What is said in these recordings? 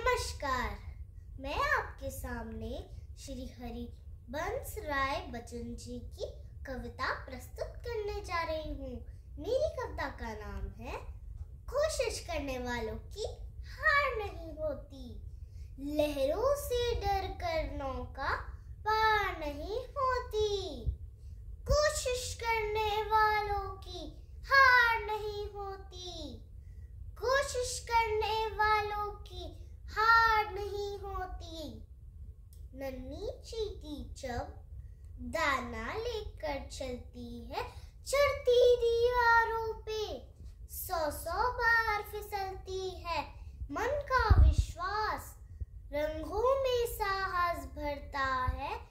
नमस्कार। मैं आपके सामने श्री हरि बंस राय बच्चन जी की कविता प्रस्तुत करने जा रही हूँ। मेरी कविता का नाम है, कोशिश करने वालों की हार नहीं होती। लहरों से डर कर नौका पार नहीं होती। कोशिश करने वालों की हार नहीं होती। कोशिश करने वालों की हार नहीं होती। नन्ही चीटी जब दाना लेकर चलती है, चढ़ती दीवारों पे। सौ सौ बार फिसलती है, मन का विश्वास। रंगों में साहस भरता है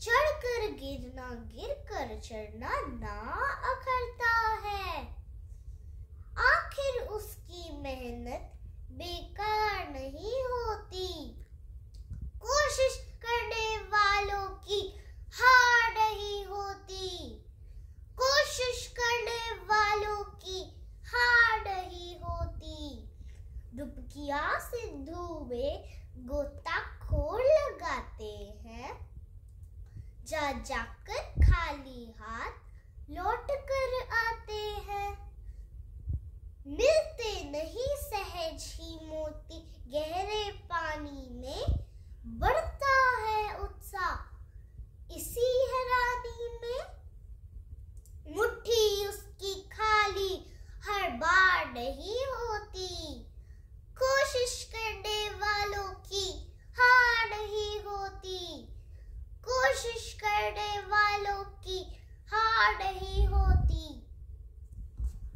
चढ़कर गिरना गिर कर चढ़ना ना अखरता है। आखिर उसकी मेहनत बेकार नहीं होती कोशिश करने वालों की हार नहीं होती कोशिश करने वालों की हार नहीं होती डुबकिया सिंधु में गोताखोर लगाते हैं। जा जाकर खाली हाथ लौट कर आते हैं। मिलते नहीं सहज ही मोती, गहरे पानी में बढ़ता है उत्साह इसी हैरानी में मुट्ठी उसकी खाली हर बार नहीं होती कोशिश करने वालों की हार नहीं होती कोशिश करने वालों की हार नहीं होती।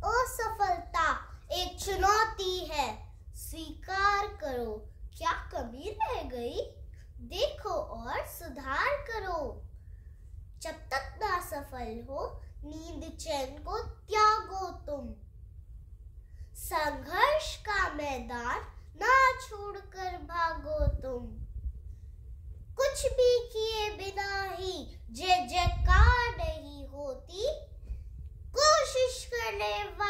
असफलता एक चुनौती है। स्वीकार करो, क्या कमी रह गई? देखो और सुधार करो। जब तक ना सफल हो, नींद चैन को त्यागो तुम। संघर्ष का मैदान ना छोड़कर भागो तुम। कुछ भी किए बिना ही जय जयकार नहीं होती कोशिश